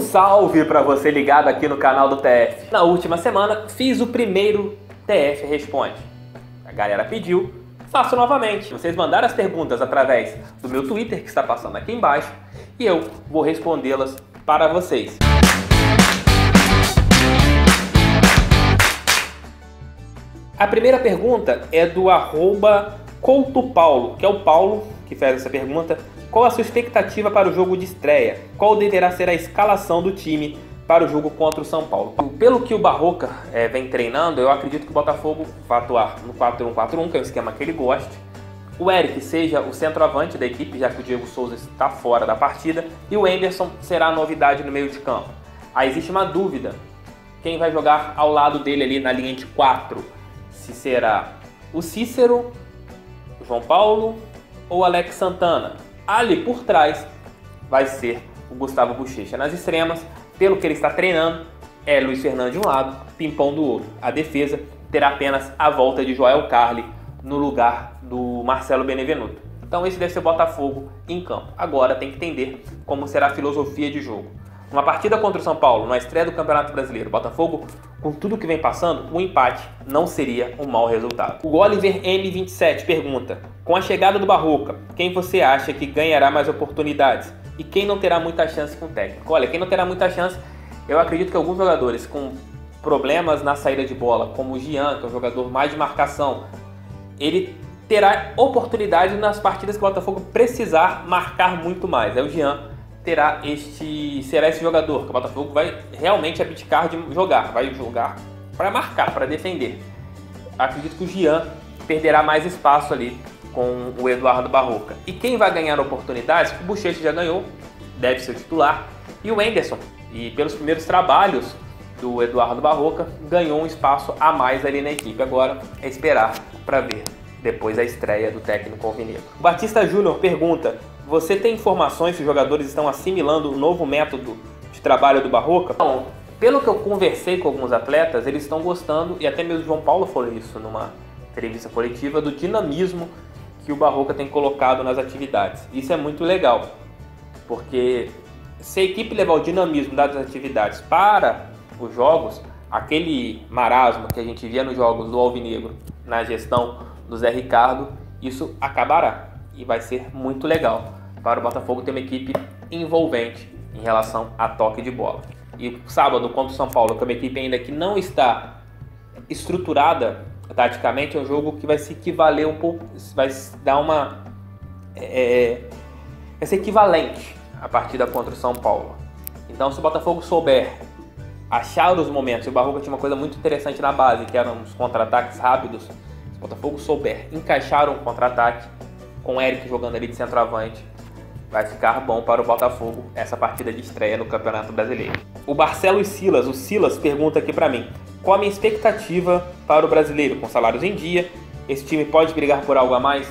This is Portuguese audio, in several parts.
salve para você ligado aqui no canal do TF. Na última semana fiz o primeiro TF Responde. A galera pediu, faço novamente. Vocês mandaram as perguntas através do meu Twitter que está passando aqui embaixo e eu vou respondê-las para vocês. A primeira pergunta é do arroba Couto Paulo, que é o Paulo que fez essa pergunta. Qual a sua expectativa para o jogo de estreia? Qual deverá ser a escalação do time para o jogo contra o São Paulo? Pelo que o Barroca é, vem treinando, eu acredito que o Botafogo vai atuar no 4-1-4-1, que é o esquema que ele gosta. O Eric seja o centroavante da equipe, já que o Diego Souza está fora da partida, e o Anderson será a novidade no meio de campo. Aí existe uma dúvida: quem vai jogar ao lado dele ali na linha de 4? se será o Cícero, o João Paulo ou Alex Santana. Ali por trás vai ser o Gustavo Bochecha. Nas extremas, pelo que ele está treinando, é Luiz Fernando de um lado, Pimpão do outro. A defesa terá apenas a volta de Joel Carli no lugar do Marcelo Benevenuto. Então esse deve ser o Botafogo em campo. Agora tem que entender como será a filosofia de jogo. Uma partida contra o São Paulo, na estreia do Campeonato Brasileiro, Botafogo, com tudo que vem passando, um empate não seria um mau resultado. O Oliver M27 pergunta: Com a chegada do Barroca, quem você acha que ganhará mais oportunidades? E quem não terá muita chance com o técnico? Olha, quem não terá muita chance, eu acredito que alguns jogadores com problemas na saída de bola, como o Gian, que é um jogador mais de marcação, ele terá oportunidade nas partidas que o Botafogo precisar marcar muito mais. É o Gian terá este será esse jogador que o Botafogo vai realmente abdicar de jogar, vai jogar para marcar, para defender. Acredito que o Gian perderá mais espaço ali com o Eduardo Barroca. E quem vai ganhar oportunidades? O Bochecha já ganhou, deve ser o titular, e o Enderson. E pelos primeiros trabalhos do Eduardo Barroca, ganhou um espaço a mais ali na equipe. Agora é esperar para ver depois a estreia do técnico alvinegro. Batista Júnior pergunta: você tem informações se os jogadores estão assimilando o novo método de trabalho do Barroca? Bom, pelo que eu conversei com alguns atletas, eles estão gostando, e até mesmo João Paulo falou isso numa entrevista coletiva, do dinamismo que o Barroca tem colocado nas atividades. Isso é muito legal, porque se a equipe levar o dinamismo das atividades para os jogos, aquele marasmo que a gente via nos jogos do Alvinegro na gestão do Zé Ricardo, isso acabará e vai ser muito legal para o Botafogo ter uma equipe envolvente em relação a toque de bola. E sábado contra o São Paulo, que é uma equipe ainda que não está estruturada taticamente, é um jogo que vai se equivaler um pouco, vai dar uma. É, vai ser equivalente à partida contra o São Paulo. Então, se o Botafogo souber achar os momentos, o Barroca tinha uma coisa muito interessante na base, que eram os contra-ataques rápidos. O Botafogo souber encaixar um contra-ataque, com o Eric jogando ali de centroavante, vai ficar bom para o Botafogo essa partida de estreia no Campeonato Brasileiro. O Barcelos Silas, o Silas pergunta aqui para mim: qual a minha expectativa para o brasileiro com salários em dia? Esse time pode brigar por algo a mais?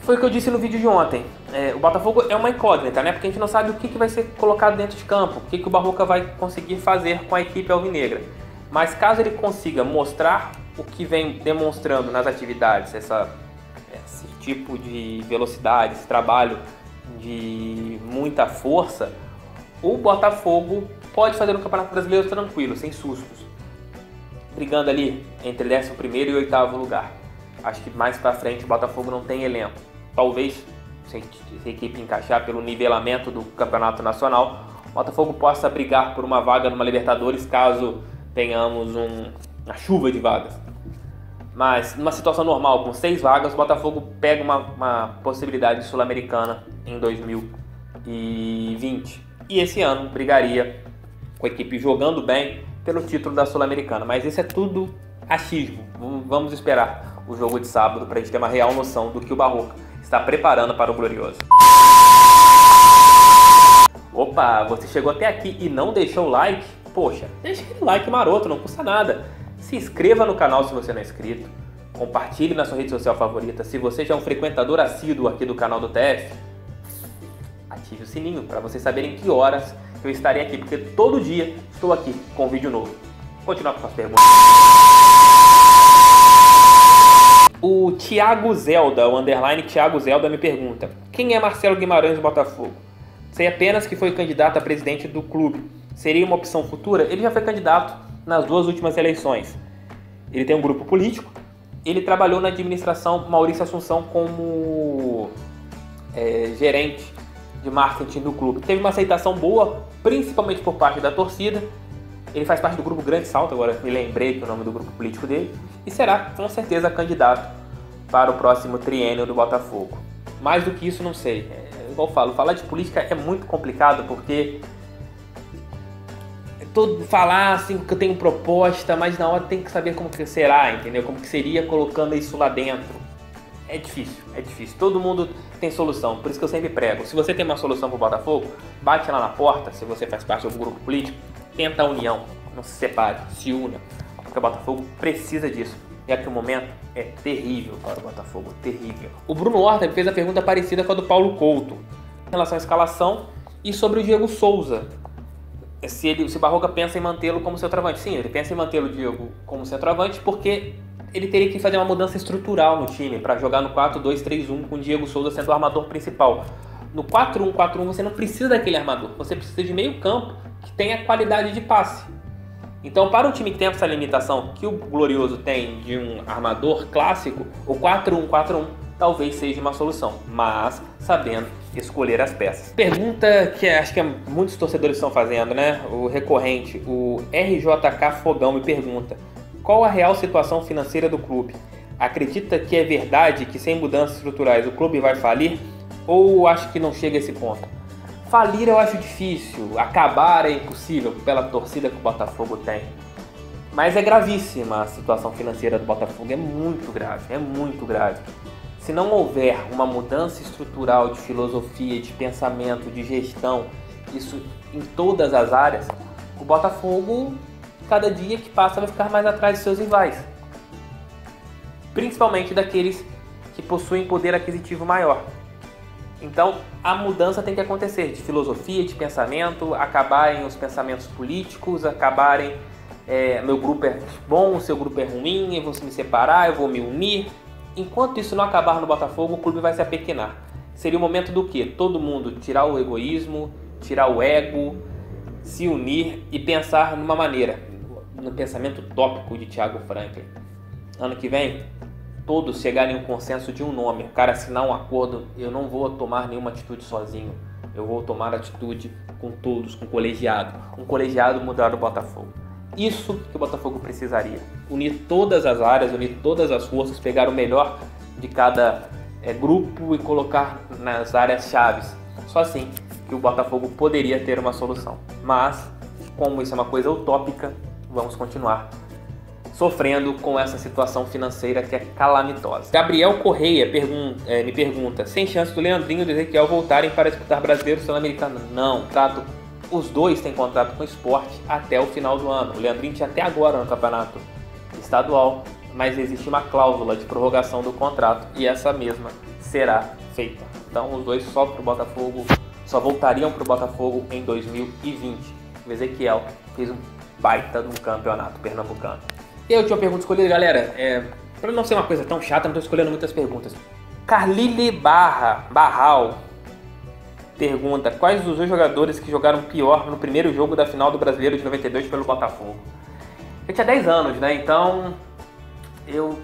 Foi o que eu disse no vídeo de ontem. É, o Botafogo é uma incógnita, né? Porque a gente não sabe o que, que vai ser colocado dentro de campo, o que, que o Barroca vai conseguir fazer com a equipe alvinegra. Mas caso ele consiga mostrar o que vem demonstrando nas atividades, essa esse tipo de velocidade, esse trabalho de muita força, o Botafogo pode fazer o Campeonato Brasileiro tranquilo, sem sustos. Brigando ali entre 11 e 8 lugar. Acho que mais para frente o Botafogo não tem elenco. Talvez, se a equipe encaixar pelo nivelamento do Campeonato Nacional, o Botafogo possa brigar por uma vaga numa Libertadores caso tenhamos um, uma chuva de vagas. Mas numa situação normal, com seis vagas, o Botafogo pega uma, uma possibilidade sul-americana em 2020. E esse ano brigaria com a equipe jogando bem pelo título da Sul-Americana. Mas isso é tudo achismo. Vamos esperar o jogo de sábado para a gente ter uma real noção do que o Barroca está preparando para o Glorioso. Opa, você chegou até aqui e não deixou o like? Poxa, deixa aquele like maroto, não custa nada se inscreva no canal se você não é inscrito. Compartilhe na sua rede social favorita. Se você já é um frequentador assíduo aqui do canal do TF, ative o sininho para vocês saberem que horas eu estarei aqui, porque todo dia estou aqui com um vídeo novo. Continuar com as perguntas. O Thiago Zelda, o underline Thiago Zelda me pergunta: Quem é Marcelo Guimarães do Botafogo? Sei apenas que foi candidato a presidente do clube. Seria uma opção futura? Ele já foi candidato nas duas últimas eleições. Ele tem um grupo político. Ele trabalhou na administração Maurício Assunção como é, gerente de marketing do clube. Teve uma aceitação boa, principalmente por parte da torcida. Ele faz parte do grupo Grande Salto, agora me lembrei que é o nome do grupo político dele, e será com certeza candidato para o próximo triênio do Botafogo. Mais do que isso, não sei. É, igual eu falo, falar de política é muito complicado porque todo falar assim que eu tenho proposta, mas na hora tem que saber como que será, entendeu? Como que seria colocando isso lá dentro. É difícil, é difícil. Todo mundo tem solução, por isso que eu sempre prego. Se você tem uma solução para o Botafogo, bate lá na porta, se você faz parte de algum grupo político, tenta a união, não se separe, se una, porque o Botafogo precisa disso. E aqui o momento é terrível para o Botafogo, terrível. O Bruno Horta fez a pergunta parecida com a do Paulo Couto, em relação à escalação e sobre o Diego Souza. Se, ele, se o Barroca pensa em mantê-lo como centroavante. Sim, ele pensa em mantê-lo, Diego, como centroavante, porque ele teria que fazer uma mudança estrutural no time para jogar no 4-2-3-1 com o Diego Souza sendo o armador principal. No 4-1-4-1 você não precisa daquele armador, você precisa de meio campo que tenha qualidade de passe. Então, para um time que tem essa limitação que o Glorioso tem de um armador clássico, o 4-1-4-1 talvez seja uma solução, mas sabendo escolher as peças. Pergunta que acho que muitos torcedores estão fazendo, né? O recorrente, o RJK Fogão me pergunta: qual a real situação financeira do clube? Acredita que é verdade que sem mudanças estruturais o clube vai falir? Ou acha que não chega a esse ponto? Falir eu acho difícil, acabar é impossível pela torcida que o Botafogo tem. Mas é gravíssima a situação financeira do Botafogo, é muito grave, é muito grave. Se não houver uma mudança estrutural de filosofia, de pensamento, de gestão, isso em todas as áreas, o Botafogo, cada dia que passa, vai ficar mais atrás de seus rivais. Principalmente daqueles que possuem poder aquisitivo maior. Então, a mudança tem que acontecer de filosofia, de pensamento, acabarem os pensamentos políticos, acabarem é, meu grupo é bom, seu grupo é ruim, eu vou me separar, eu vou me unir. Enquanto isso não acabar no Botafogo, o clube vai se apequenar. Seria o momento do que? Todo mundo tirar o egoísmo, tirar o ego, se unir e pensar numa maneira, no pensamento tópico de Thiago Franklin. Ano que vem, todos chegarem um consenso de um nome, o cara assinar um acordo, eu não vou tomar nenhuma atitude sozinho. Eu vou tomar atitude com todos, com o colegiado. Um colegiado mudar o Botafogo. Isso que o Botafogo precisaria. Unir todas as áreas, unir todas as forças, pegar o melhor de cada é, grupo e colocar nas áreas chaves. Só assim que o Botafogo poderia ter uma solução. Mas, como isso é uma coisa utópica, vamos continuar sofrendo com essa situação financeira que é calamitosa. Gabriel Correia pergunta, é, me pergunta: sem chance do Leandrinho e do Ezequiel voltarem para disputar brasileiro sul-americano? Não, trato. Os dois têm contrato com o esporte até o final do ano. O Leandrinho tinha até agora no campeonato estadual, mas existe uma cláusula de prorrogação do contrato e essa mesma será feita. Então os dois só para o Botafogo, só voltariam para o Botafogo em 2020. O Ezequiel fez um baita de um campeonato pernambucano. E a última pergunta escolhida, galera, é, para não ser uma coisa tão chata, não estou escolhendo muitas perguntas. Carlile Barra, Barral pergunta: Quais os dois jogadores que jogaram pior no primeiro jogo da final do Brasileiro de 92 pelo Botafogo? Eu tinha 10 anos, né? Então eu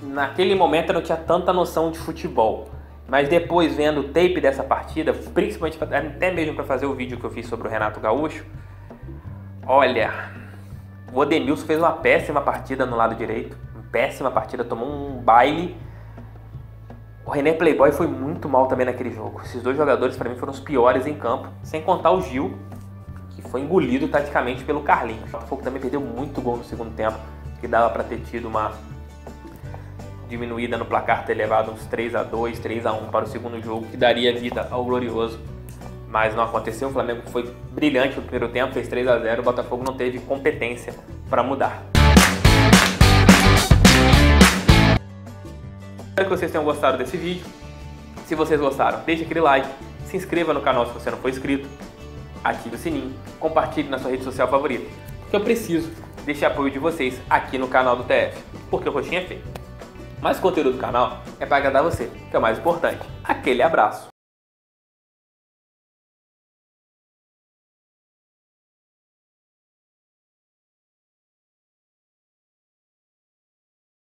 naquele momento eu não tinha tanta noção de futebol. Mas depois vendo o tape dessa partida, principalmente até mesmo para fazer o vídeo que eu fiz sobre o Renato Gaúcho, olha, o Odemilson fez uma péssima partida no lado direito. Péssima partida, tomou um baile. O René Playboy foi muito mal também naquele jogo. Esses dois jogadores, para mim, foram os piores em campo. Sem contar o Gil, que foi engolido taticamente pelo Carlinhos. O Botafogo também perdeu muito gol no segundo tempo, que dava para ter tido uma diminuída no placar, ter levado uns 3 a 2 3 a 1 para o segundo jogo, que daria vida ao Glorioso mas não aconteceu. O Flamengo foi brilhante no primeiro tempo, fez 3 a 0 O Botafogo não teve competência para mudar. Espero que vocês tenham gostado desse vídeo. Se vocês gostaram, deixe aquele like, se inscreva no canal se você não for inscrito, ative o sininho, compartilhe na sua rede social favorita, porque eu preciso desse apoio de vocês aqui no canal do TF, porque o roxinho é feio. Mas o conteúdo do canal é para agradar você, que é o mais importante. Aquele abraço!